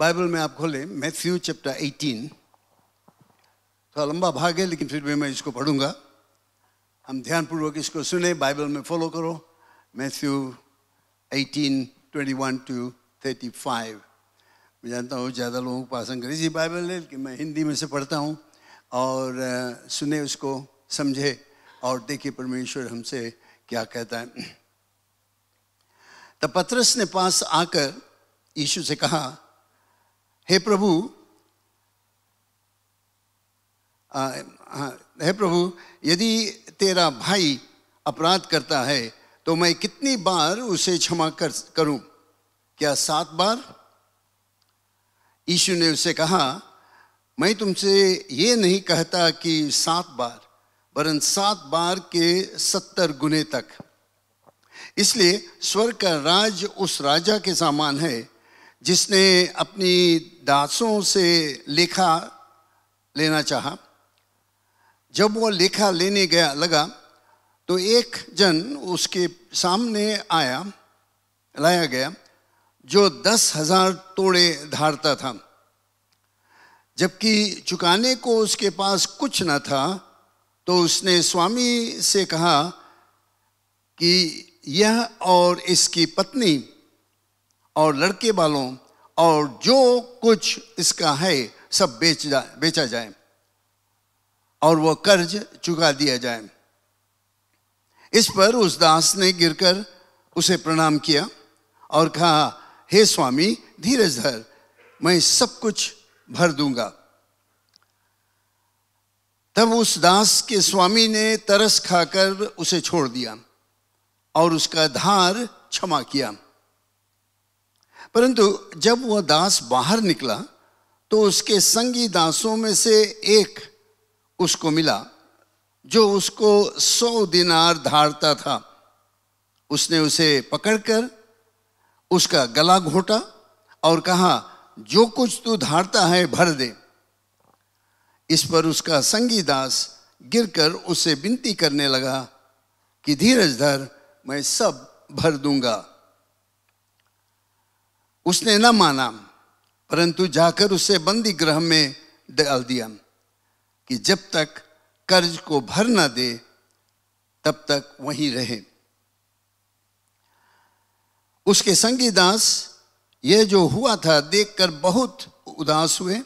Bible में आप खोलें, मैथ्यू चैप्टर 18 थोड़ा लंबा भाग है, लेकिन फिर भी मैं इसको पढ़ूँगा। हम ध्यानपूर्वक इसको सुने, बाइबल में फॉलो करो। मैथ्यू 18 21 टू 35 मैं जानता हूँ ज़्यादा लोगों के पास अंग्रेज़ी बाइबल है, लेकिन मैं हिंदी में से पढ़ता हूँ। और सुने उसको, समझे। और देखिए परमेश्वर हमसे क्या कहता है। तब पत्रस ने पास आकर यीशु से कहा हे प्रभु हाँ, हे प्रभु यदि तेरा भाई अपराध करता है तो मैं कितनी बार उसे क्षमा कर करूँ? क्या सात बार? यीशु ने उसे कहा मैं तुमसे ये नहीं कहता कि सात बार वरन सात बार के सत्तर गुने तक। इसलिए स्वर्ग का राज उस राजा के समान है जिसने अपनी दासों से लेखा लेना चाहा। जब वो लेखा लेने गया लगा तो एक जन उसके सामने आया, लाया गया, जो दस हज़ार तोड़े धारता था। जबकि चुकाने को उसके पास कुछ न था तो उसने स्वामी से कहा कि यह और इसकी पत्नी और लड़के वालों और जो कुछ इसका है, सब बेच जा, बेचा जाए। और वह कर्ज चुका दिया जाए। इस पर उस दास ने गिरकर उसे प्रणाम किया और कहा, हे स्वामी, धीरज धर, मैं सब कुछ भर दूँगा। तब उस दास के स्वामी ने तरस खाकर उसे छोड़ दिया और उसका धार क्षमा किया। परंतु जब वह दास बाहर निकला तो उसके संगी दासों में से एक उसको मिला, जो उसको सौ दिनार धारता था। उसने उसे पकड़कर उसका गला घोटा और कहा, जो कुछ तू धारता है, भर दे। इस पर उसका संगी दास गिरकर उसे विनती करने लगा कि, धीरज धर, मैं सब भर दूँगा। उसने न माना, परंतु जाकर उसे बंदी गृह में डाल दिया कि जब तक कर्ज को भर न दे, तब तक वहीं रहे। उसके संगी दास यह जो हुआ था, देखकर बहुत उदास हुए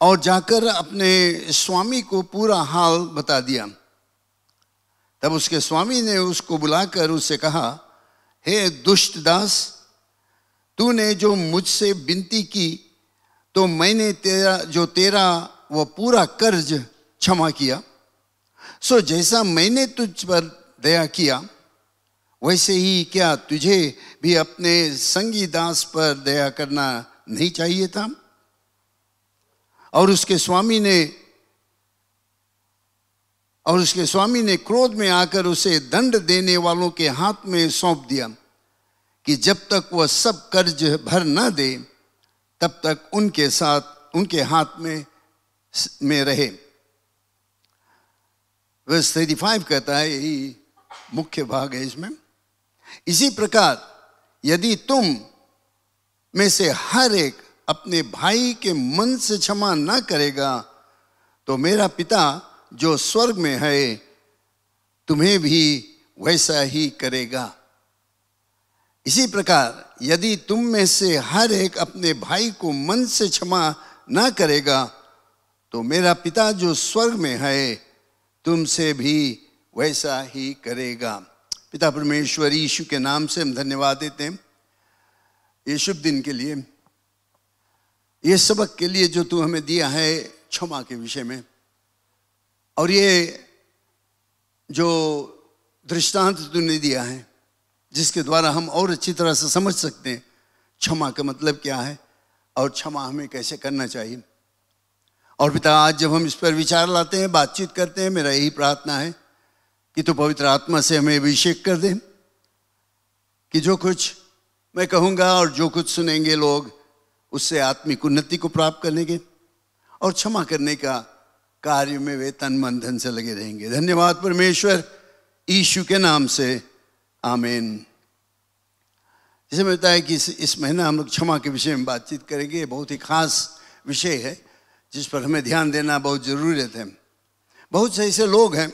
और जाकर अपने स्वामी को पूरा हाल बता दिया। तब उसके स्वामी ने उसको बुलाकर उससे कहा, हे दुष्ट दास तूने जो मुझसे विनती की तो मैंने तेरा, जो तेरा वो पूरा कर्ज क्षमा किया। सो जैसा मैंने तुझ पर दया किया, वैसे ही क्या तुझे भी अपने संगी दास पर दया करना नहीं चाहिए था? और उसके स्वामी ने, और उसके स्वामी ने क्रोध में आकर उसे दंड देने वालों के हाथ में सौंप दिया। कि जब तक वह सब कर्ज भर न दे, तब तक उनके साथ, उनके हाथ में में रहे। वर्स 35 कहता है, यही मुख्य भाग है इसमें। इसी प्रकार, यदि तुम में से हर एक अपने भाई के मन से क्षमा न करेगा तो मेरा पिता जो स्वर्ग में है, तुम्हें भी वैसा ही करेगा। इसी प्रकार, यदि तुम में से हर एक अपने भाई को मन से क्षमा न करेगा तो मेरा पिता जो स्वर्ग में है, तुमसे भी वैसा ही करेगा। पिता परमेश्वर, यीशु के नाम से हम धन्यवाद देते हैं। ये शुभ दिन के लिए, ये सबक के लिए जो तू हमें दिया है क्षमा के विषय में, और ये जो दृष्टांत तूने दिया है जिसके द्वारा हम और अच्छी तरह से समझ सकते हैं, क्षमा का मतलब क्या है और क्षमा हमें कैसे करना चाहिए। और पिता, आज जब हम इस पर विचार लाते हैं, बातचीत करते हैं, मेरा यही प्रार्थना है कि तू पवित्र आत्मा से हमें अभिषेक कर दे, कि जो कुछ मैं कहूँगा और जो कुछ सुनेंगे लोग, उससे आत्मिक उन्नति को प्राप्त करने के और क्षमा करने का कार्य में वे तन मन धन से लगे रहेंगे। धन्यवाद परमेश्वर ईशु के नाम से। आमीन जैसे मैं बताया कि इस, इस महीना हम लोग क्षमा के विषय में बातचीत करेंगे बहुत ही खास विषय है जिस पर हमें ध्यान देना बहुत ज़रूरी ज़रूरत है। बहुत से ऐसे लोग हैं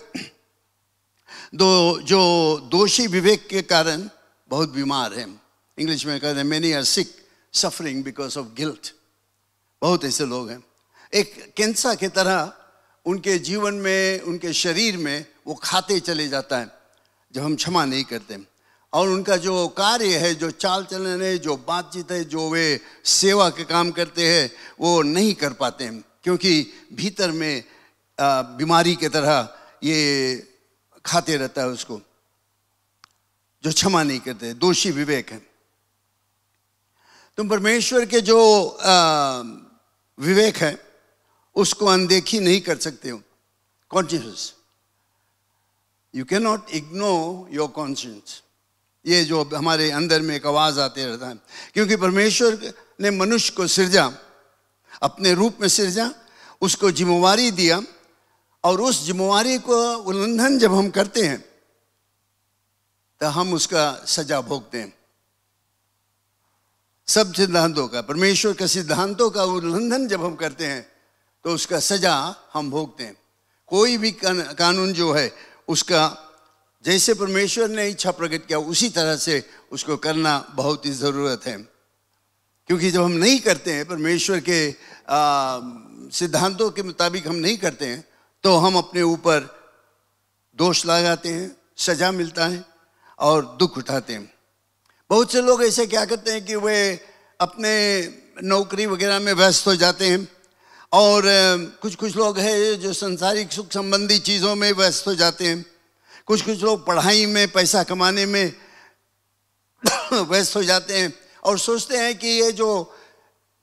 दो जो दोषी विवेक के कारण बहुत बीमार हैं। इंग्लिश में कहते हैं many are sick suffering because of guilt बहुत ऐसे लोग हैं। एक कैंसर की तरह उनके जीवन में उनके शरीर में वो खाते चले जाता है। जब हम क्षमा नहीं करते और उनका जो कार्य है, जो चाल चलन है, जो बातचीत है, जो वे सेवा के काम करते हैं, वो नहीं कर पाते हैं। क्योंकि भीतर में बीमारी की तरह ये खाते रहता है उसको। जो क्षमा नहीं करते, दोषी विवेक है। तुम परमेश्वर के जो विवेक है, उसको अनदेखी नहीं कर सकते हो। Conscious. You can not ignore your conscious ये जो हमारे अंदर में एक आवाज़ आते रहता है। क्योंकि परमेश्वर ने मनुष्य को सिरजा, अपने रूप में सिरजा, उसको जिम्मेवारी दिया और उस जिम्मेवारी को उल्लंघन जब हम करते हैं तो हम उसका सजा भोगते हैं। सब सिद्धांतों का, परमेश्वर के सिद्धांतों का उल्लंघन जब हम करते हैं तो उसका सजा हम भोगते हैं। कोई भी कानून जो है उसका, जैसे परमेश्वर ने इच्छा प्रकट किया, उसी तरह से उसको करना बहुत ही ज़रूरत है। क्योंकि जब हम नहीं करते हैं, परमेश्वर के सिद्धांतों के मुताबिक हम नहीं करते हैं तो हम अपने ऊपर दोष लगाते हैं, सजा मिलता है और दुख उठाते हैं। बहुत से लोग ऐसे क्या करते हैं कि वे अपने नौकरी वगैरह में व्यस्त हो जाते हैं और कुछ कुछ लोग हैं जो संसारिक सुख संबंधी चीज़ों में व्यस्त हो जाते हैं। कुछ कुछ लोग पढ़ाई में, पैसा कमाने में व्यस्त हो जाते हैं और सोचते हैं कि ये जो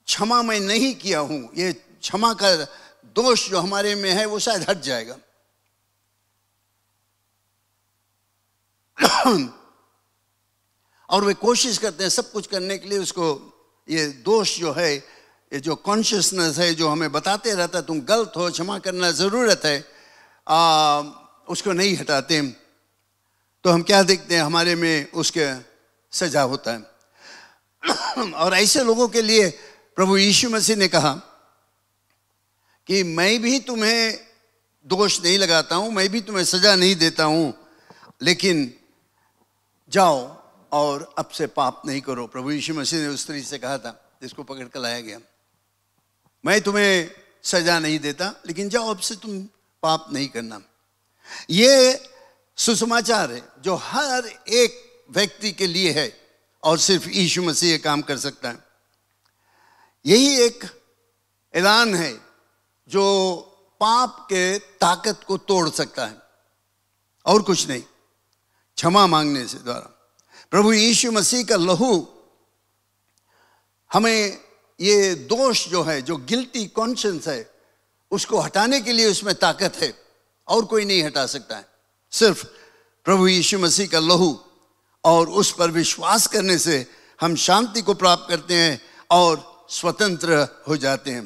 क्षमा मैं नहीं किया हूँ, ये क्षमा का दोष जो हमारे में है, वो शायद हट जाएगा। और वे कोशिश करते हैं सब कुछ करने के लिए उसको, ये दोष जो है ये जो कॉन्शियसनेस है जो हमें बताते रहता है तुम गलत हो क्षमा करना ज़रूरत है आ, उसको नहीं हटाते तो हम क्या देखते हैं? हमारे में उसके सजा होता है। और ऐसे लोगों के लिए प्रभु यीशु मसीह ने कहा कि मैं भी तुम्हें दोष नहीं लगाता हूँ मैं भी तुम्हें सजा नहीं देता हूँ लेकिन जाओ और अब से पाप नहीं करो। प्रभु यीशु मसीह ने उस स्त्री से कहा था जिसको पकड़ कर लाया गया। मैं तुम्हें सजा नहीं देता, लेकिन जाओ अब से तुम पाप नहीं करना। ये सुसमाचार है जो हर एक व्यक्ति के लिए है और सिर्फ़ यीशु मसीह काम कर सकता है। यही एक ऐलान है जो पाप के ताकत को तोड़ सकता है और कुछ नहीं, क्षमा मांगने से द्वारा। प्रभु यीशु मसीह का लहू हमें ये दोष जो है, जो गिल्टी कॉन्शियंस है, उसको हटाने के लिए उसमें ताकत है, और कोई नहीं हटा सकता है। सिर्फ़ प्रभु यीशु मसीह का लहू और उस पर विश्वास करने से हम शांति को प्राप्त करते हैं और स्वतंत्र हो जाते हैं।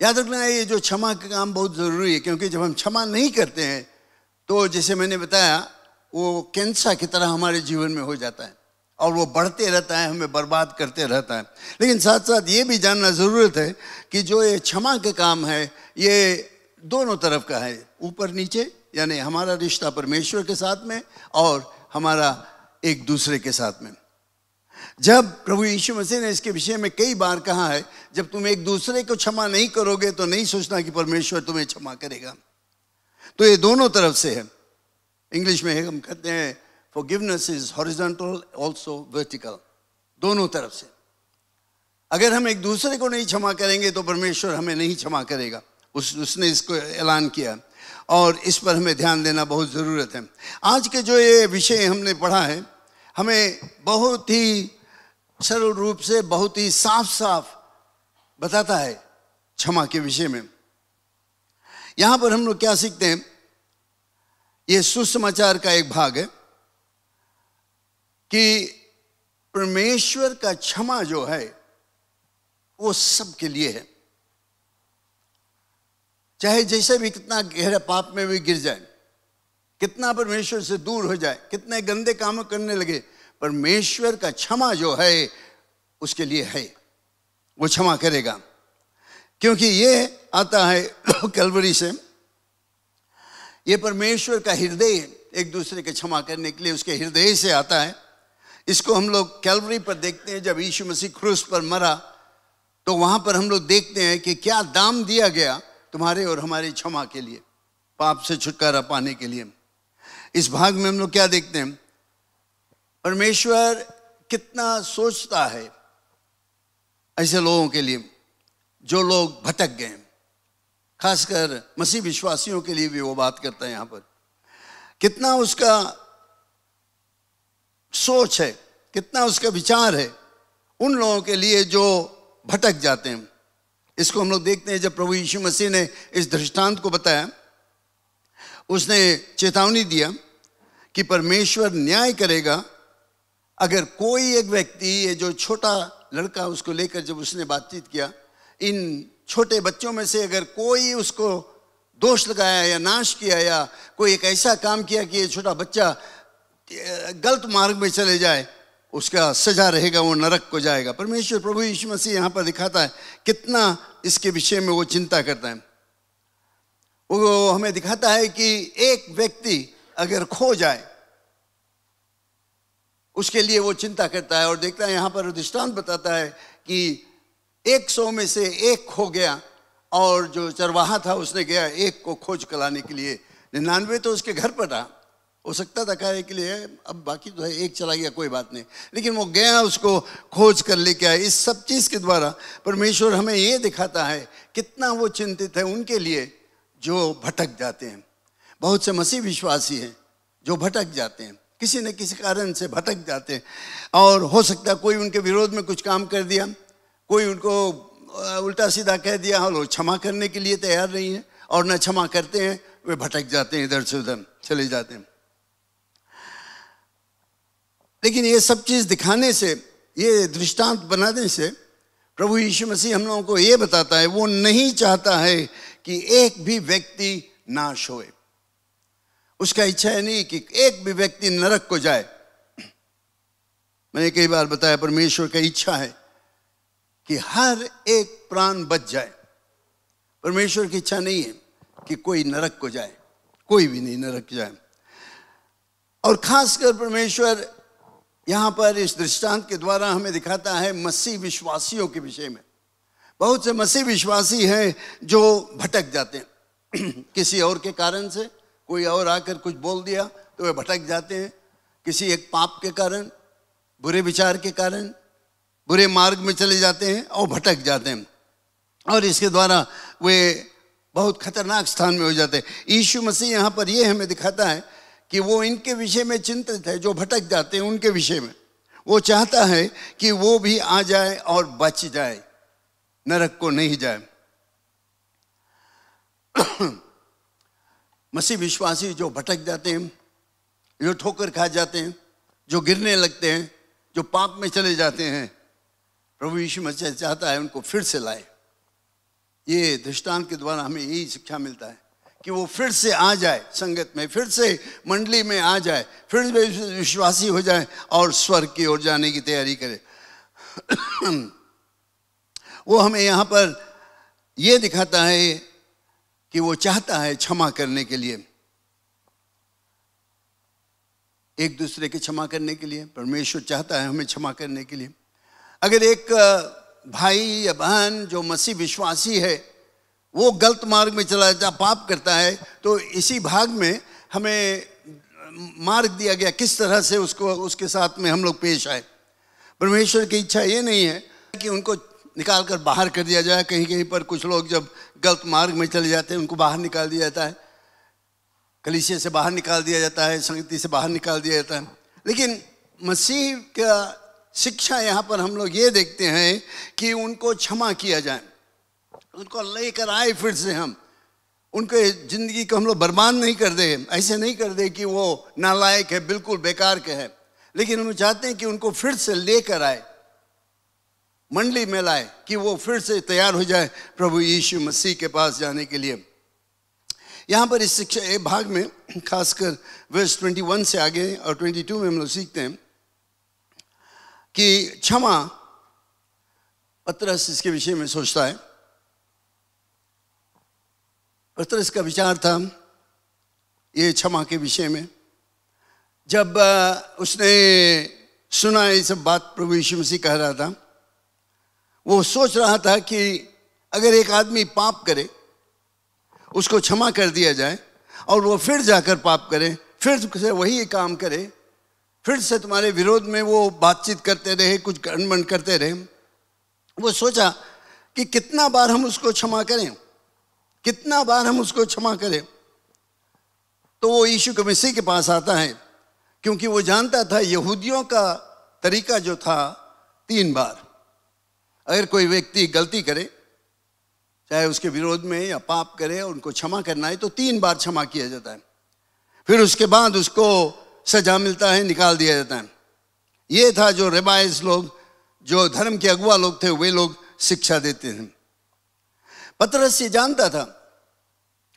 याद रखना है ये जो क्षमा का काम बहुत ज़रूरी है, क्योंकि जब हम क्षमा नहीं करते हैं तो जैसे मैंने बताया, वो कैंसर की तरह हमारे जीवन में हो जाता है। और वो बढ़ते रहता है, हमें बर्बाद करते रहता है। लेकिन साथ साथ ये भी जानना ज़रूरत है कि जो ये क्षमा के काम है, ये दोनों तरफ़ का है, ऊपर नीचे, यानी हमारा रिश्ता परमेश्वर के साथ में और हमारा एक दूसरे के साथ में। जब प्रभु यीशु मसीह ने इसके विषय में कई बार कहा है, जब तुम एक दूसरे को क्षमा नहीं करोगे तो नहीं सोचना कि परमेश्वर तुम्हें क्षमा करेगा। तो ये दोनों तरफ़ से है। इंग्लिश में हम कहते हैं forgiveness is horizontal, also vertical दोनों तरफ़ से। अगर हम एक दूसरे को नहीं क्षमा करेंगे तो परमेश्वर हमें नहीं क्षमा करेगा। उस, उसने इसको ऐलान किया। और इस पर हमें ध्यान देना बहुत ज़रूरत है। आज के जो ये विषय हमने पढ़ा है, हमें बहुत ही सरल रूप से, बहुत ही साफ़ साफ़ बताता है क्षमा के विषय में। यहाँ पर हम लोग क्या सीखते हैं? ये सुसमाचार का एक भाग है। कि परमेश्वर का क्षमा जो है, वो सबके लिए है। चाहे जैसे भी कितना गहरे पाप में भी गिर जाए, कितना परमेश्वर से दूर हो जाए, कितने गंदे काम करने लगे, परमेश्वर का क्षमा जो है, उसके लिए है। वो क्षमा करेगा। क्योंकि ये आता है कैलवरी से, ये परमेश्वर का हृदय एक दूसरे के क्षमा करने के लिए उसके हृदय से आता है। इसको हम लोग कैलवरी पर देखते हैं, जब यीशु मसीह क्रूस पर मरा तो वहाँ पर हम लोग देखते हैं कि क्या दाम दिया गया तुम्हारे और हमारे क्षमा के लिए, पाप से छुटकारा पाने के लिए। इस भाग में हम लोग क्या देखते हैं? परमेश्वर कितना सोचता है ऐसे लोगों के लिए, जो लोग भटक गए खासकर मसीह विश्वासियों के लिए भी वो बात करता है यहाँ पर। कितना उसका सोच है, कितना उसका विचार है, उन लोगों के लिए जो भटक जाते हैं। इसको हम लोग देखते हैं जब प्रभु यीशु मसीह ने इस दृष्टांत को बताया, उसने चेतावनी दिया कि परमेश्वर न्याय करेगा, अगर कोई एक व्यक्ति, ये जो छोटा लड़का उसको लेकर जब उसने बातचीत किया, इन छोटे बच्चों में से अगर कोई उसको दोष लगाया या नाश किया या कोई एक ऐसा काम किया कि ये छोटा बच्चा गलत मार्ग में चले जाए, उसका सजा रहेगा, वो नरक को जाएगा। परमेश्वर प्रभु यीशु मसीह यहाँ पर दिखाता है कितना इसके विषय में वो चिंता करता है। वो हमें दिखाता है कि एक व्यक्ति अगर खो जाए, उसके लिए वो चिंता करता है और देखता है, यहाँ पर दृष्टांत बताता है कि एक सौ में से एक खो गया और जो चरवाहा था उसने गया एक को खोज कराने के लिए। निन्यानवे तो उसके घर पर रहा हो सकता था कार्य के लिए अब बाकी तो है, एक चला गया, कोई बात नहीं। लेकिन वो गया, उसको खोज कर लेके आया इस सब चीज़ के द्वारा परमेश्वर हमें ये दिखाता है, कितना वो चिंतित है उनके लिए जो भटक जाते हैं। बहुत से मसीह विश्वासी हैं जो भटक जाते हैं, किसी न किसी कारण से भटक जाते हैं। और हो सकता है कोई उनके विरोध में कुछ काम कर दिया, कोई उनको उल्टा सीधा कह दिया और क्षमा करने के लिए तैयार नहीं है, और न क्षमा करते हैं, वे भटक जाते हैं इधर से उधर, चले जाते हैं। लेकिन ये सब चीज़ दिखाने से, ये दृष्टांत बनाने से, प्रभु यीशु मसीह हम लोगों को ये बताता है, वो नहीं चाहता है कि एक भी व्यक्ति नाश होए। उसका इच्छा है नहीं कि एक भी व्यक्ति नरक को जाए। मैंने कई बार बताया, परमेश्वर का इच्छा है कि हर एक प्राण बच जाए। परमेश्वर की इच्छा नहीं है कि कोई नरक को जाए, कोई भी नहीं नरक जाए। और खासकर परमेश्वर यहाँ पर इस दृष्टांत के द्वारा हमें दिखाता है मसीह विश्वासियों के विषय में। बहुत से मसीह विश्वासी हैं जो भटक जाते हैं। किसी और के कारण से कोई और आकर कुछ बोल दिया तो वे भटक जाते हैं। किसी एक पाप के कारण, बुरे विचार के कारण, बुरे मार्ग में चले जाते हैं और भटक जाते हैं। और इसके द्वारा वे बहुत खतरनाक स्थान में हो जाते हैं। यीशु मसीह यहाँ पर ये हमें दिखाता है कि वो इनके विषय में चिंतित है, जो भटक जाते हैं उनके विषय में। वो चाहता है कि वो भी आ जाए और बच जाए, नरक को नहीं जाए। मसीह विश्वासी जो भटक जाते हैं, जो ठोकर खा जाते हैं, जो गिरने लगते हैं, जो पाप में चले जाते हैं, प्रभु यीशु मसीह चाहता है उनको फिर से लाए। ये दृष्टांत के द्वारा हमें यही शिक्षा मिलता है। कि वो फिर से आ जाए संगत में, फिर से मंडली में आ जाए, फिर से विश्वासी हो जाए और स्वर्ग की ओर जाने की तैयारी करे। वो हमें यहाँ पर ये दिखाता है कि वो चाहता है क्षमा करने के लिए। एक दूसरे के क्षमा करने के लिए, परमेश्वर चाहता है हमें क्षमा करने के लिए। अगर एक भाई या बहन जो मसीह विश्वासी है वो गलत मार्ग में चला जाता, पाप करता है तो इसी भाग में हमें मार्ग दिया गया, किस तरह से उसको, उसके साथ में हम लोग पेश आए। परमेश्वर की इच्छा ये नहीं है कि उनको निकाल कर बाहर कर दिया जाए, कहीं कहीं पर कुछ लोग जब गलत मार्ग में चले जाते हैं, उनको बाहर निकाल दिया जाता है। कलिसिया से बाहर निकाल दिया जाता है, संगति से बाहर निकाल दिया जाता है। लेकिन मसीह का शिक्षा यहाँ पर हम लोग ये देखते हैं कि उनको क्षमा किया जाए। उनको लेकर आए फिर से हम। उनके ज़िंदगी को हम लोग बर्बाद नहीं कर दे ऐसे नहीं कर दे कि वो नालायक है, बिल्कुल बेकार के है। लेकिन हम चाहते हैं कि उनको फिर से लेकर आए, मंडली में लाए, कि वो फिर से तैयार हो जाए प्रभु यीशु मसीह के पास जाने के लिए। यहाँ पर इस शिक्षा एक भाग में, खासकर वर्ष 21 से आगे और 22 में हम लोग सीखते हैं कि क्षमा पत्रस इसके विषय में सोचता है। पत्रस का विचार था ये क्षमा के विषय में। जब उसने सुना ये सब बात प्रभु यीशु मसीह कह रहा था, वो सोच रहा था कि अगर एक आदमी पाप करे, उसको क्षमा कर दिया जाए और वो फिर जाकर पाप करे, फिर से वही काम करे, फिर से तुम्हारे विरोध में वो बातचीत करते रहे, कुछ गणमन करते रहे, वो सोचा कि कितना बार हम उसको क्षमा करें। कितना बार हम उसको क्षमा करें? तो वो यीशु के मसीह के पास आता है, क्योंकि वो जानता था यहूदियों का तरीका जो था तीन बार। अगर कोई व्यक्ति गलती करे, चाहे उसके विरोध में या पाप करे और उनको क्षमा करना है तो तीन बार क्षमा किया जाता है। फिर उसके बाद उसको सजा मिलता है, निकाल दिया जाता है। ये था जो रिबाइस लोग, जो धर्म के अगुआ लोग थे, वे लोग शिक्षा देते थे पतरस ये जानता था।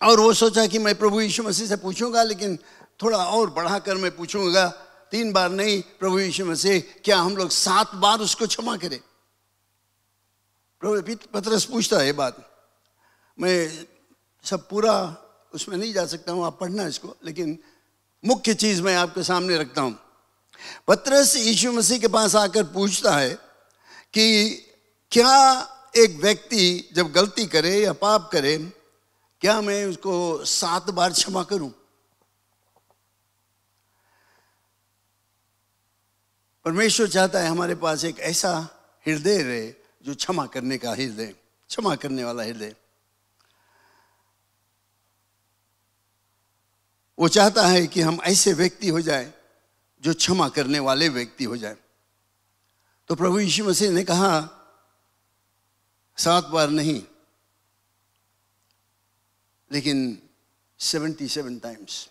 और वो सोचा कि मैं प्रभु यीशु मसीह से पूछूँगा, लेकिन थोड़ा और बढ़ाकर मैं पूछूँगा, तीन बार नहीं, प्रभु यीशु मसीह, क्या हम लोग सात बार उसको क्षमा करें? प्रभु पतरस पूछता है ये बात। मैं सब पूरा उसमें नहीं जा सकता हूँ, आप पढ़ना इसको, लेकिन मुख्य चीज़ मैं आपके सामने रखता हूँ। पत्रस यीशु मसीह के पास आकर पूछता है कि क्या एक व्यक्ति जब गलती करे या पाप करे, क्या मैं उसको सात बार क्षमा करूँ? परमेश्वर चाहता है हमारे पास एक ऐसा हृदय रहे जो क्षमा करने का हृदय, क्षमा करने वाला हृदय। वो चाहता है कि हम ऐसे व्यक्ति हो जाए जो क्षमा करने वाले व्यक्ति हो जाए। तो प्रभु यीशु मसीह ने कहा सात बार नहीं, लेकिन सेवेंटी सेवन टाइम्स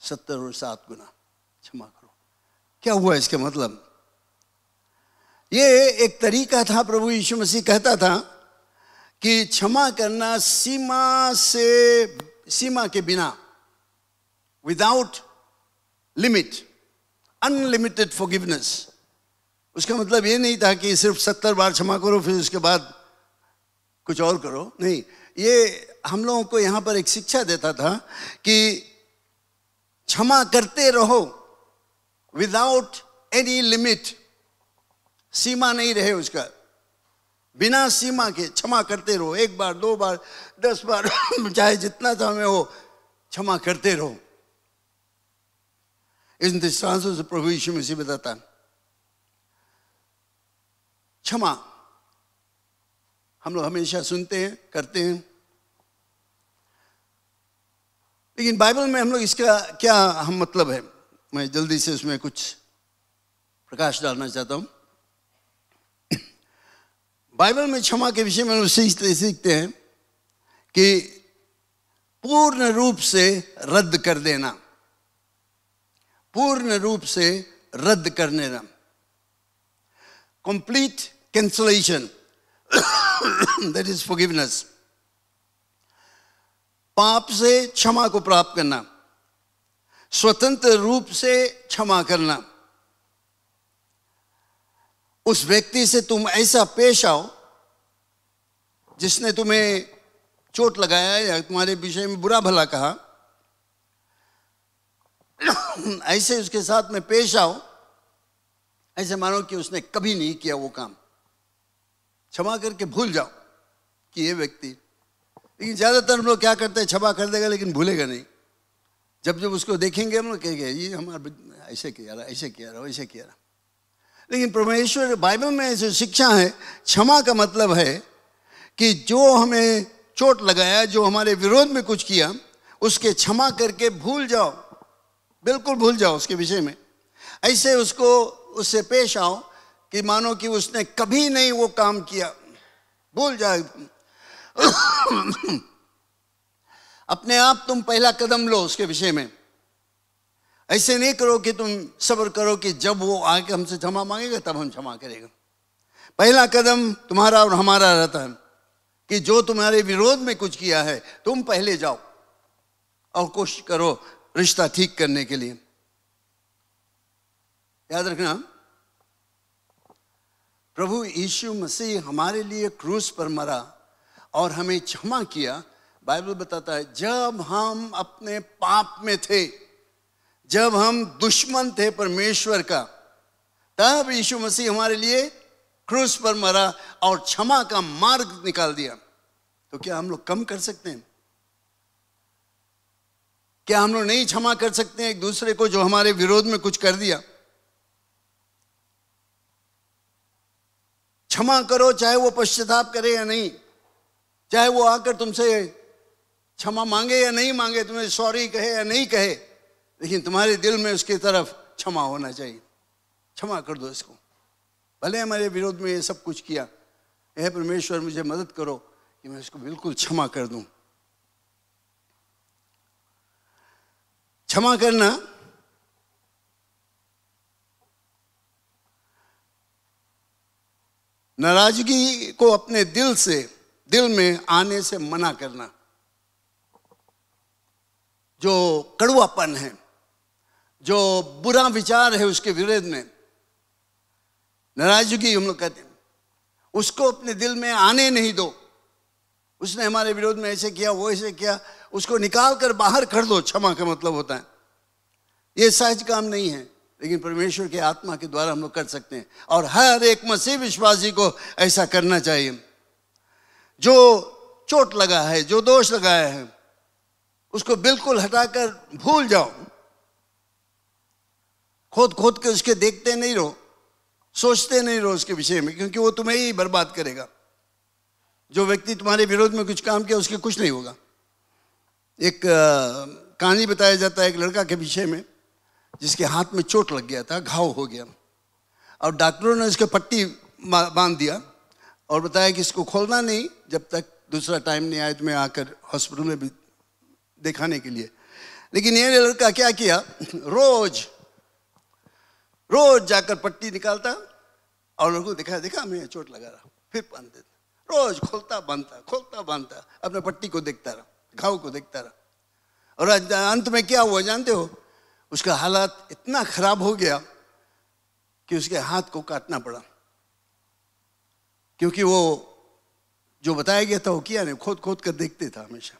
सत्तर और सात गुना क्षमा करो। क्या हुआ इसका मतलब? ये एक तरीका था, प्रभु यीशु मसीह कहता था कि क्षमा करना सीमा से, सीमा के बिना विदाउट लिमिट अनलिमिटेड फॉरगिवनेस उसका मतलब ये नहीं था कि सिर्फ़ सत्तर बार क्षमा करो, फिर उसके बाद कुछ और करो। नहीं, ये हम लोगों को यहाँ पर एक शिक्षा देता था कि क्षमा करते रहो विदाउट एनी लिमिट सीमा नहीं रहे उसका। बिना सीमा के क्षमा करते रहो, एक बार, दो बार, दस बार, चाहे जितना समय हो, क्षमा करते रहो। इन दृष्टांतों से प्रभु यीशु मसीह बताता क्षमा। हम लोग हमेशा सुनते हैं, करते हैं। लेकिन बाइबल में हम लोग इसका क्या हम मतलब है? मैं जल्दी से उसमें कुछ प्रकाश डालना चाहता हूँ। बाइबल में क्षमा के विषय में सीखते सीखते हैं कि पूर्ण रूप से रद्द कर देना। पूर्ण रूप से रद्द करने देना। Complete cancellation that is forgiveness पाप से क्षमा को प्राप्त करना। स्वतंत्र रूप से क्षमा करना। उस व्यक्ति से तुम ऐसा पेश आओ, जिसने तुम्हें चोट लगाया या तुम्हारे विषय में बुरा भला कहा, ऐसे उसके साथ में पेश आओ। ऐसे मानो कि उसने कभी नहीं किया वो काम। क्षमा करके भूल जाओ कि ये व्यक्ति। लेकिन ज़्यादातर हम लोग क्या करते हैं, क्षमा कर देगा, लेकिन भूलेगा नहीं। जब जब उसको देखेंगे, हम लोग कहेंगे, ये हमारा ऐसे किया रहा, ऐसे किया रहा ऐसे किया रहा। लेकिन परमेश्वर बाइबल में जो शिक्षा है, क्षमा का मतलब है कि जो हमें चोट लगाया, जो हमारे विरोध में कुछ किया, उसके क्षमा करके भूल जाओ। बिल्कुल भूल जाओ उसके विषय में। ऐसे उसको, उससे पेश आओ कि मानो कि उसने कभी नहीं वो काम किया। भूल जाए। अपने आप तुम पहला कदम लो उसके विषय में। ऐसे नहीं करो कि तुम सब्र करो कि जब वो आके हमसे क्षमा मांगेगा, तब हम क्षमा करेगा। पहला कदम तुम्हारा और हमारा रहता है कि जो तुम्हारे विरोध में कुछ किया है, तुम पहले जाओ और कोशिश करो रिश्ता ठीक करने के लिए। याद रखना प्रभु यीशु मसीह हमारे लिए क्रूस पर मरा और हमें क्षमा किया। बाइबल बताता है, जब हम अपने पाप में थे, जब हम दुश्मन थे परमेश्वर का, तब यीशु मसीह हमारे लिए क्रूस पर मरा और क्षमा का मार्ग निकाल दिया। तो क्या हम लोग कम कर सकते हैं? क्या हम लोग नहीं क्षमा कर सकते हैं एक दूसरे को जो हमारे विरोध में कुछ कर दिया? क्षमा करो, चाहे वो पश्चाताप करे या नहीं, चाहे वो आकर तुमसे क्षमा मांगे या नहीं मांगे, तुम्हें सॉरी कहे या नहीं कहे, लेकिन तुम्हारे दिल में उसकी तरफ़ क्षमा होना चाहिए। क्षमा कर दो इसको। भले हमारे विरोध में ये सब कुछ किया यह परमेश्वर, मुझे मदद करो कि मैं इसको बिल्कुल क्षमा कर दूँ। क्षमा करना नाराज़गी को अपने दिल से, दिल में आने से मना करना, जो कड़वापन है, जो बुरा विचार है उसके विरोध में, नाराज़गी हम लोग कहते हैं, उसको अपने दिल में आने नहीं दो। उसने हमारे विरोध में ऐसे किया, वो ऐसे किया, उसको निकाल कर बाहर कर दो, क्षमा का मतलब होता है। ये सहज काम नहीं है। लेकिन परमेश्वर के आत्मा के द्वारा हम लोग कर सकते हैं। और हर एक मसीह विश्वासी को ऐसा करना चाहिए। जो चोट लगा है, जो दोष लगाया है, उसको बिल्कुल हटाकर भूल जाओ। खोद खोद के उसके देखते नहीं रहो, सोचते नहीं रहो उसके विषय में, क्योंकि वो तुम्हें ही बर्बाद करेगा। जो व्यक्ति तुम्हारे विरोध में कुछ काम किया, उसके कुछ नहीं होगा। एक कहानी बताया जाता है एक लड़का के विषय में। जिसके हाथ में चोट लग गया था, घाव हो गया। और डॉक्टरों ने उसके पट्टी बाँध दिया और बताया कि इसको खोलना नहीं, जब तक दूसरा टाइम नहीं आया तो मैं आकर हॉस्पिटल में भी दिखाने के लिए। लेकिन ये लड़का क्या किया? रोज रोज जाकर पट्टी निकालता और लोगों को दिखा दिखा मैं चोट लगा रहा, फिर बाँध देता। रोज खोलता, बांधता खोलता, बांधता, अपने पट्टी को देखता रहा, घाव को देखता रहा। और अंत में क्या हुआ, जानते हो? उसका हालात इतना खराब हो गया कि उसके हाथ को काटना पड़ा। क्योंकि वो जो बताया गया था वो किया नहीं खोद खोद कर देखते था हमेशा।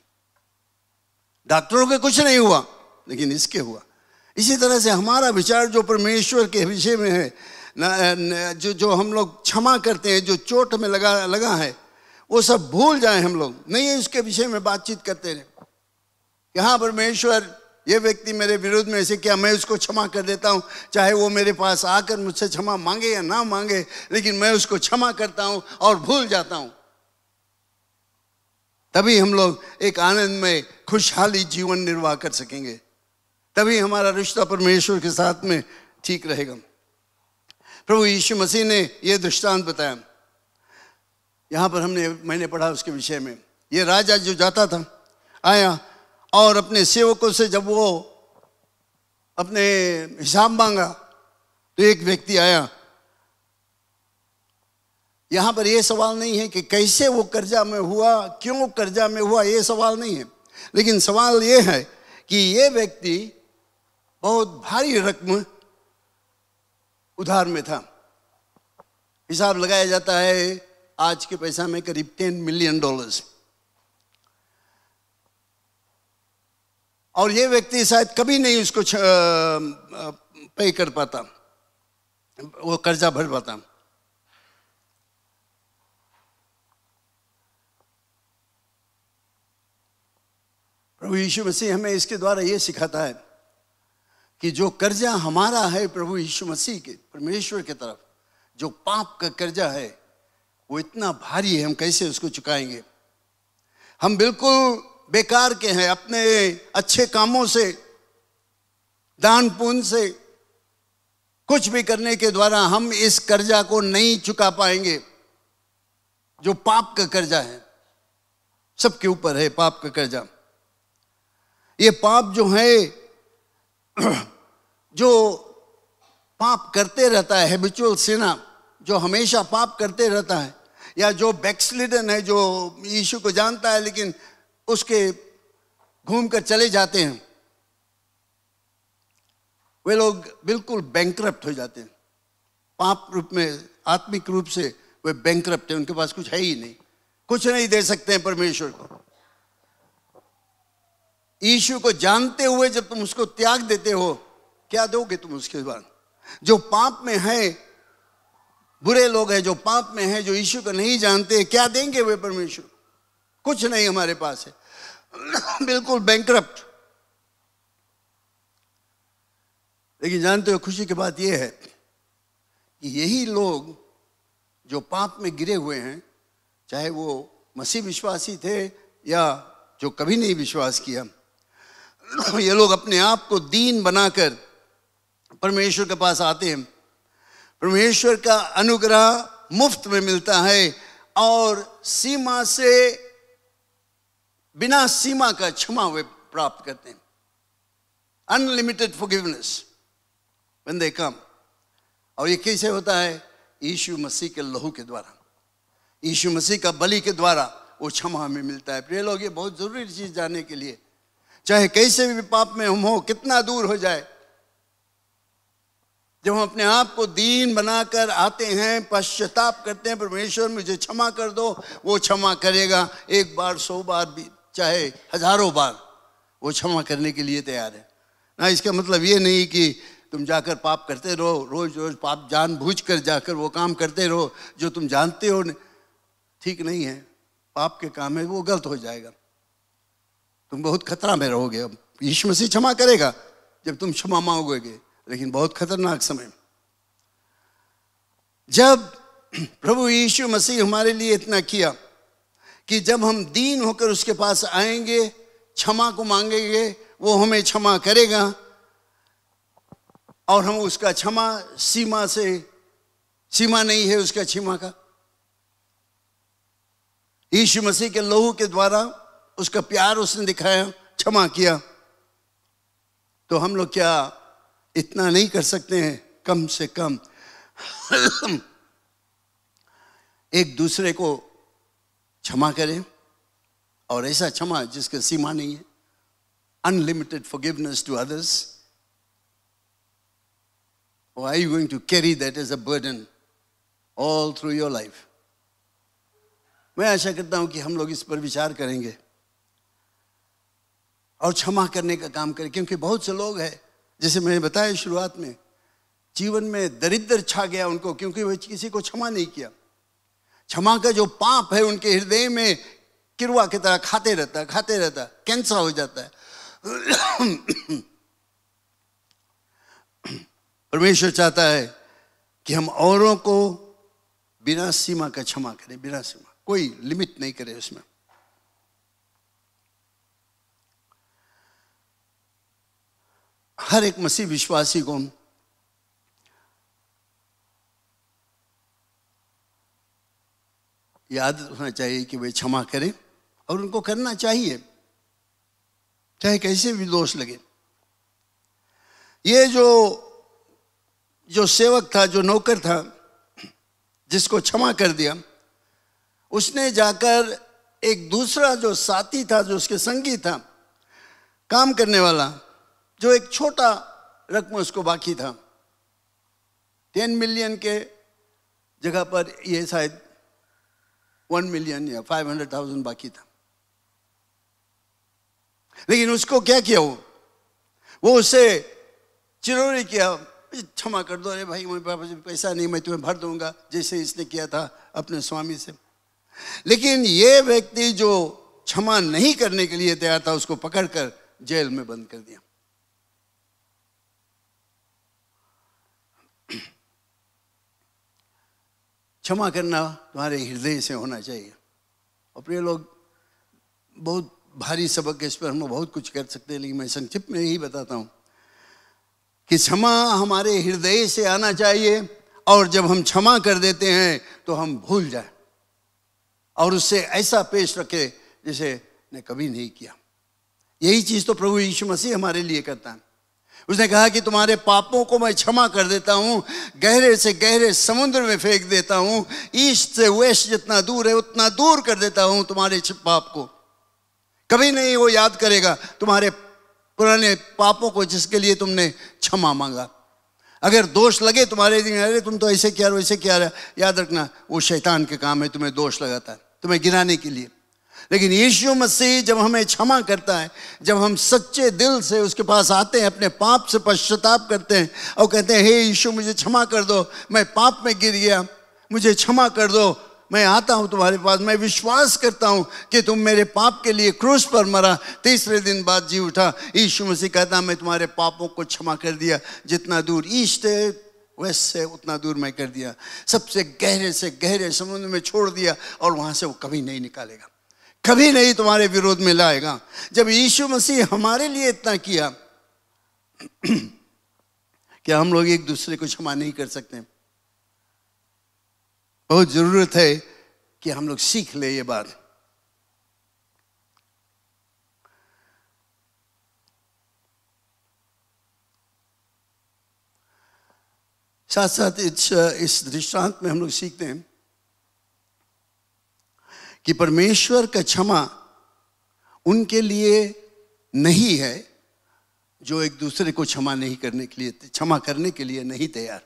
डॉक्टरों के कुछ नहीं हुआ लेकिन इसके हुआ। इसी तरह से हमारा विचार जो परमेश्वर के विषय में है न, जो जो हम लोग क्षमा करते हैं जो चोट में लगा लगा है वो सब भूल जाए हम लोग। नहीं इसके विषय में बातचीत करते रहे। कि हाँ परमेश्वर ये व्यक्ति मेरे विरोध में ऐसे, क्या मैं उसको क्षमा कर देता हूँ? चाहे वो मेरे पास आकर मुझसे क्षमा मांगे या ना मांगे, लेकिन मैं उसको क्षमा करता हूँ और भूल जाता हूँ। तभी हम लोग एक आनंद में खुशहाली जीवन निर्वाह कर सकेंगे। तभी हमारा रिश्ता परमेश्वर के साथ में ठीक रहेगा। प्रभु यीशु मसीह ने यह दृष्टांत बताया। यहाँ पर हमने, मैंने पढ़ा उसके विषय में। ये राजा जो जाता था, आया और अपने सेवकों से जब वो अपने हिसाब मांगा तो एक व्यक्ति आया। यहाँ पर यह सवाल नहीं है कि कैसे वो कर्जा में हुआ, क्यों कर्जा में हुआ यह सवाल नहीं है। लेकिन सवाल यह है कि यह व्यक्ति बहुत भारी रकम उधार में था। हिसाब लगाया जाता है, आज के पैसा में करीब टेन मिलियन डॉलर्स। और ये व्यक्ति शायद कभी नहीं उसको पे कर पाता। वो कर्जा भर पाता। प्रभु यीशु मसीह हमें इसके द्वारा ये सिखाता है कि जो कर्जा हमारा है प्रभु यीशु मसीह के, परमेश्वर के तरफ़, जो पाप का कर्जा है, वो इतना भारी है, हम कैसे उसको चुकाएँगे? हम बिल्कुल बेकार के हैं अपने अच्छे कामों से, दान पुण्य से, कुछ भी करने के द्वारा हम इस कर्जा को नहीं चुका पाएँगे, जो पाप का कर्जा है। सबके ऊपर है पाप का कर्जा। ये पाप जो है, जो पाप करते रहता है हैबिचुअल सेना, जो हमेशा पाप करते रहता है, या जो बैक्सलिडन है, जो यीशु को जानता है, लेकिन उसके घूम कर चले जाते हैं। वे लोग बिल्कुल बैंक हो जाते हैं। पाप रूप में, आत्मिक रूप से वे बैंक है। उनके पास कुछ है ही नहीं। कुछ नहीं दे सकते हैं परमेश्वर को। ईशु को जानते हुए जब तुम उसको त्याग देते हो, क्या दोगे तुम उसके बाद? जो पाप में है, बुरे लोग हैं, जो पाप में हैं, जो यीशु को नहीं जानते, क्या देंगे वे परमेश्वर? कुछ नहीं हमारे पास है। बिल्कुल बैंक लेकिन जानते हो, खुशी की बात यह है कि यही लोग जो पाप में गिरे हुए हैं, चाहे वो मसीह विश्वासी थे या जो कभी नहीं विश्वास किया, ये लोग अपने आप को दीन बनाकर परमेश्वर के पास आते हैं। परमेश्वर का अनुग्रह मुफ़्त में मिलता है और सीमा से बिना सीमा का क्षमा वे प्राप्त करते हैं। Unlimited forgiveness when they come और ये कैसे होता है? यीशु मसीह के लहू के द्वारा। यीशु मसीह का बलि के द्वारा वो क्षमा हमें मिलता है। प्रिय लोग, ये बहुत ज़रूरी चीज़ जानने के लिए। चाहे कैसे भी पाप में हम हो, कितना दूर हो जाए। जब हम अपने आप को दीन बनाकर आते हैं, पश्चाताप करते हैं, परमेश्वर मुझे क्षमा कर दो, वो क्षमा करेगा। एक बार, सौ बार भी। चाहे हज़ारों बार वो क्षमा करने के लिए तैयार है। ना इसका मतलब ये नहीं कि तुम जाकर पाप करते रहो, रोज रोज पाप जान बूझ कर जाकर वो काम करते रहो, जो तुम जानते हो ठीक नहीं है। पाप के काम है, वो गलत हो जाएगा। तुम बहुत खतरा में रहोगे अब। यीशु मसीह क्षमा करेगा जब तुम क्षमा मांगोगे, लेकिन बहुत खतरनाक समय। जब प्रभु यीशु मसीह हमारे लिए इतना किया कि जब हम दीन होकर उसके पास आएँगे, क्षमा को मांगेंगे, वो हमें क्षमा करेगा और हम उसका क्षमा सीमा से, सीमा नहीं है उसका क्षमा का। यीशु मसीह के लहू के द्वारा उसका प्यार उसने दिखाया, क्षमा किया। तो हम लोग क्या इतना नहीं कर सकते हैं? कम से कम एक दूसरे को क्षमा करें, और ऐसा क्षमा जिसका सीमा नहीं है। Unlimited forgiveness to others are you going to carry that as a burden all through your life? मैं आशा करता हूँ कि हम लोग इस पर विचार करेंगे और क्षमा करने का काम करें, क्योंकि बहुत से लोग हैं, जैसे मैंने बताया शुरुआत में, जीवन में दरिद्र छा गया उनको, क्योंकि वह किसी को क्षमा नहीं किया। क्षमा का जो पाप है उनके हृदय में किरुआ की तरह खाते रहता है, खाते रहता है, कैंसर हो जाता है। परमेश्वर चाहता है कि हम औरों को बिना सीमा का क्षमा करें, बिना सीमा, कोई लिमिट नहीं करे उसमें। हर एक मसीह विश्वासी को याद होना चाहिए कि वे क्षमा करें और उनको करना चाहिए। चाहे कैसे भी दोष लगे। ये जो जो सेवक था, जो नौकर था, जिसको क्षमा कर दिया, उसने जाकर एक दूसरा जो साथी था, जो उसके संगी था, काम करने वाला, जो एक छोटा रकम उसको बाकी था, टेन मिलियन के जगह पर ये शायद वन मिलियन या फाइव हंड्रेड थाउज़ेंड बाकी था। लेकिन उसको क्या किया वो? वो उसे चिरोरी किया। क्षमा कर दो। अरे भाई मेरे पास पैसा नहीं, मैं तुम्हें भर दूँगा, जैसे इसने किया था अपने स्वामी से। लेकिन ये व्यक्ति जो क्षमा नहीं करने के लिए तैयार था, उसको पकड़कर जेल में बंद कर दिया। क्षमा करना तुम्हारे हृदय से होना चाहिए। और प्रिय लोग, बहुत भारी सबक है, इस पर हम लोग बहुत कुछ कर सकते हैं, लेकिन मैं संक्षिप्त में यही बताता हूँ कि क्षमा हमारे हृदय से आना चाहिए, और जब हम क्षमा कर देते हैं तो हम भूल जाए, और उससे ऐसा पेश रखे जिसे ने कभी नहीं किया। यही चीज़ तो प्रभु यीशु मसीह हमारे लिए करता है। उसने कहा कि तुम्हारे पापों को मैं क्षमा कर देता हूँ, गहरे से गहरे समुद्र में फेंक देता हूँ, ईस्ट से वेस्ट जितना दूर है उतना दूर कर देता हूँ तुम्हारे पाप को। कभी नहीं वो याद करेगा तुम्हारे पुराने पापों को जिसके लिए तुमने क्षमा मांगा। अगर दोष लगे तुम्हारे दिन अरे तुम तो ऐसे किया वैसे किया याद रखना, वो शैतान के काम है, तुम्हें दोष लगाता है, तुम्हें गिराने के लिए। लेकिन यीशु मसीह जब हमें क्षमा करता है, जब हम सच्चे दिल से उसके पास आते हैं, अपने पाप से पश्चाताप करते हैं और कहते हैं, हे यीशु, मुझे क्षमा कर दो, मैं पाप में गिर गया, मुझे क्षमा कर दो, मैं आता हूँ तुम्हारे पास, मैं विश्वास करता हूँ कि तुम मेरे पाप के लिए क्रूस पर मरा, तीसरे दिन बाद जी उठा, यीशु मसीह कहता मैं तुम्हारे पापों को क्षमा कर दिया, जितना दूर ईस्ट है, वेस्ट से उतना दूर मैं कर दिया, सबसे गहरे से गहरे समुद्र में छोड़ दिया और वहाँ से वो कभी नहीं निकालेगा। कभी नहीं तुम्हारे विरोध में लाएगा। जब यीशु मसीह हमारे लिए इतना किया क्या हम लोग एक दूसरे को क्षमा नहीं कर सकते। बहुत ज़रूरत है कि हम लोग सीख ले ये बात। साथ साथ इस इस दृष्टांत में हम लोग सीखते हैं। कि परमेश्वर का क्षमा उनके लिए नहीं है, जो एक दूसरे को क्षमा नहीं करने के लिए, क्षमा करने के लिए नहीं तैयार।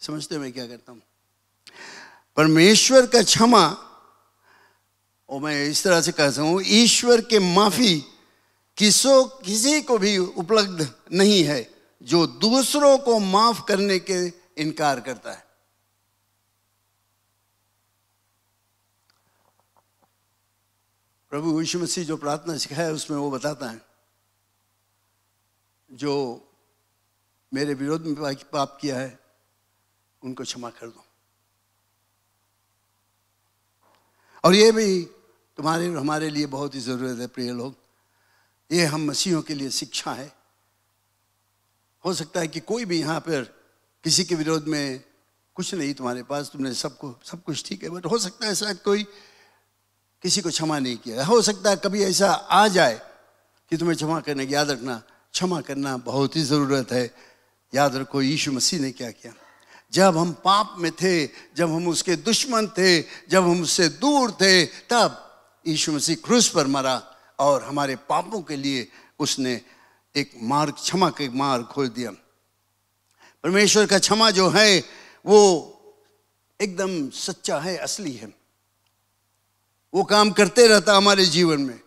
समझते मैं क्या करता हूँ? परमेश्वर का क्षमा, और मैं इस तरह से कहता हूँ, ईश्वर के माफ़ी किसो, किसी को भी उपलब्ध नहीं है, जो दूसरों को माफ़ करने के इनकार करता है। प्रभु यीशु मसीह जो प्रार्थना सिखाया उसमें वो बताता है, जो मेरे विरोध में पाप किया है, उनको क्षमा कर दो। और ये भी तुम्हारे और हमारे लिए बहुत ही ज़रूरत है, प्रिय लोग। ये हम मसीहों के लिए शिक्षा है। हो सकता है कि कोई भी यहाँ पर किसी के विरोध में कुछ नहीं तुम्हारे पास, तुमने सबको, सब कुछ ठीक है, बट हो सकता है शायद कोई किसी को क्षमा नहीं किया। हो सकता है कभी ऐसा आ जाए कि तुम्हें क्षमा करने की याद रखना, क्षमा करना बहुत ही ज़रूरत है। याद रखो, यीशु मसीह ने क्या किया? जब हम पाप में थे, जब हम उसके दुश्मन थे, जब हम उससे दूर थे, तब यीशु मसीह क्रूस पर मरा और हमारे पापों के लिए उसने एक मार्ग, क्षमा का मार्ग खोल दिया। परमेश्वर का क्षमा जो है, वो एकदम सच्चा है, असली है। वो काम करते रहता हमारे जीवन में।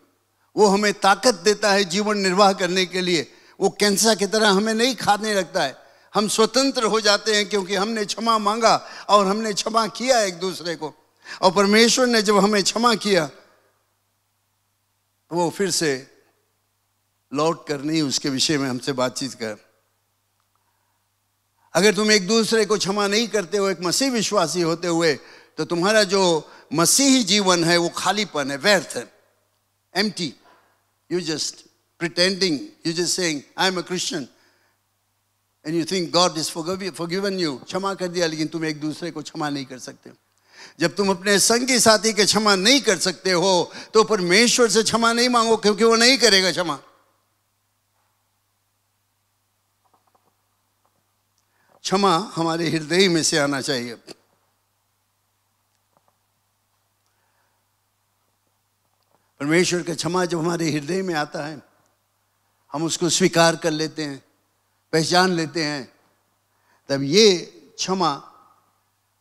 वो हमें ताकत देता है जीवन निर्वाह करने के लिए। वो कैंसर की तरह हमें नहीं खाने लगता है। हम स्वतंत्र हो जाते हैं क्योंकि हमने क्षमा मांगा और हमने क्षमा किया एक दूसरे को। और परमेश्वर ने जब हमें क्षमा किया, वो फिर से लौट कर नहीं, उसके विषय में हमसे बातचीत कर। अगर तुम एक दूसरे को क्षमा नहीं करते हो, एक मसीह विश्वासी होते हुए तो तुम्हारा जो मसीही जीवन है, वो खालीपन है, व्यर्थ है। Empty you just pretending you just saying I am a Christian and you think God is forgiven you क्षमा कर दिया, लेकिन तुम एक दूसरे को क्षमा नहीं कर सकते जब तुम अपने संगी साथी के क्षमा नहीं कर सकते हो तो परमेश्वर से क्षमा नहीं मांगो, क्योंकि वो नहीं करेगा क्षमा। क्षमा हमारे हृदय में से आना चाहिए। परमेश्वर का क्षमा जब हमारे हृदय में आता है, हम उसको स्वीकार कर लेते हैं, पहचान लेते हैं, तब ये क्षमा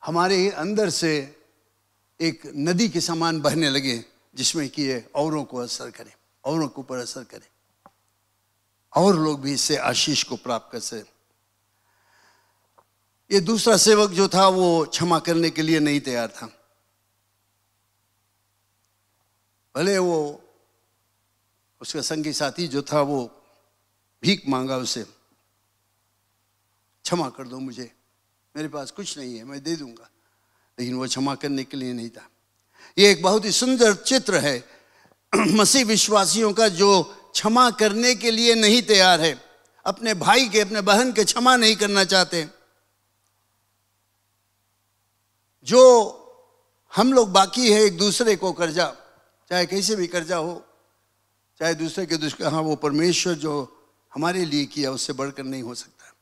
हमारे ही अंदर से एक नदी के समान बहने लगे, जिसमें कि ये औरों को असर करे, औरों के ऊपर असर करे। और लोग भी इससे आशीष को प्राप्त कर सके। ये दूसरा सेवक जो था, वो क्षमा करने के लिए नहीं तैयार था। भले वो उसका संगी साथी जो था वो भीख मांगा उसे, क्षमा कर दो मुझे, मेरे पास कुछ नहीं है, मैं दे दूँगा। लेकिन वो क्षमा करने के लिए नहीं था। ये एक बहुत ही सुंदर चित्र है। मसीह विश्वासियों का जो क्षमा करने के लिए नहीं तैयार है, अपने भाई के, अपने बहन के क्षमा नहीं करना चाहते। जो हम लोग बाकी है एक दूसरे को कर्जा चाहे कैसे भी कर्जा हो, चाहे दूसरे के दुष्कर हाँ वो परमेश्वर जो हमारे लिए किया, उससे बढ़कर नहीं हो सकता।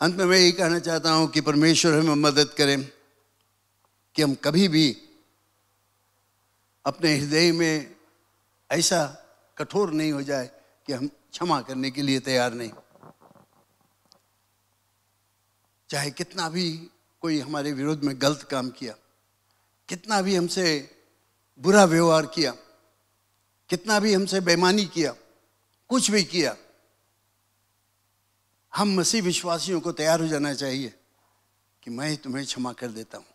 अंत में मैं यही कहना चाहता हूँ कि परमेश्वर हमें मदद करें कि हम कभी भी अपने हृदय में ऐसा कठोर नहीं हो जाए कि हम क्षमा करने के लिए तैयार नहीं। चाहे कितना भी कोई हमारे विरोध में गलत काम किया कितना भी हमसे बुरा व्यवहार किया, कितना भी हमसे बेमानी किया, कुछ भी किया, हम मसीह विश्वासियों को तैयार हो जाना चाहिए कि मैं तुम्हें क्षमा कर देता हूँ।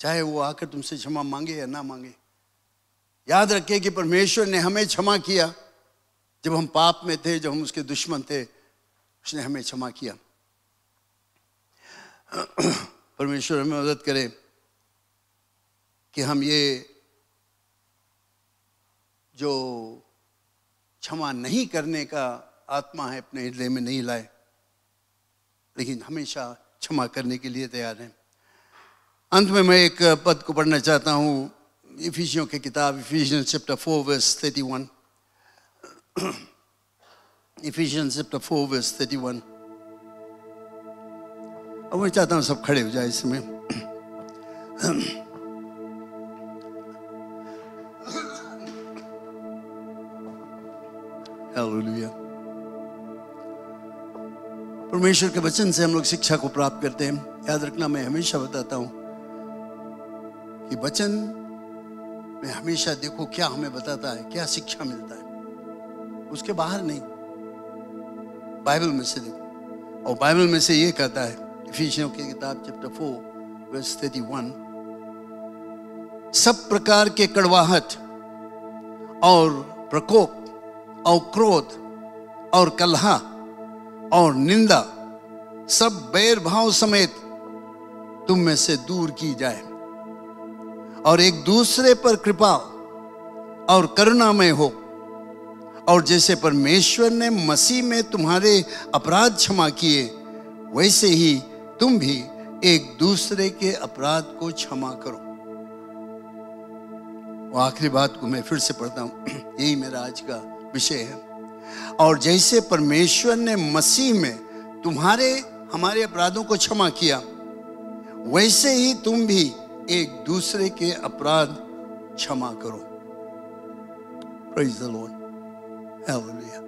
चाहे वो आकर तुमसे क्षमा मांगे या ना मांगे। याद रखिए कि परमेश्वर ने हमें क्षमा किया। जब हम पाप में थे, जब हम उसके दुश्मन थे, उसने हमें क्षमा किया। परमेश्वर हमें मदद करे। कि हम ये जो क्षमा नहीं करने का आत्मा है, अपने हृदय में नहीं लाए, लेकिन हमेशा क्षमा करने के लिए तैयार हैं। अंत में मैं एक पद को पढ़ना चाहता हूँ इफिशियों की किताब Ephesian chapter four verse thirty one Ephesian chapter four verse thirty one और मैं चाहता हूँ सब खड़े हो जाए इसमें। परमेश्वर के वचन से हम लोग शिक्षा को प्राप्त करते हैं। याद रखना, मैं हमेशा बताता हूँ कि वचन में हमेशा देखो क्या हमें बताता है, क्या शिक्षा मिलता है। उसके बाहर नहीं। बाइबल में से देखो। और बाइबल में से ये कहता है इफिसियों की किताब chapter four verse thirty one सब प्रकार के कड़वाहट और प्रकोप और क्रोध और कलहा और निंदा सब बैर भाव समेत तुम में से दूर की जाए। और एक दूसरे पर कृपा और करुणा में हो। और जैसे परमेश्वर ने मसीह में तुम्हारे अपराध क्षमा किए, वैसे ही तुम भी एक दूसरे के अपराध को क्षमा करो। वो आखिरी बात को मैं फिर से पढ़ता हूँ। यही मेरा आज का विषय है। और जैसे परमेश्वर ने मसीह में तुम्हारे, हमारे अपराधों को क्षमा किया, वैसे ही तुम भी एक दूसरे के अपराध क्षमा करो। Praise the Lord Hallelujah.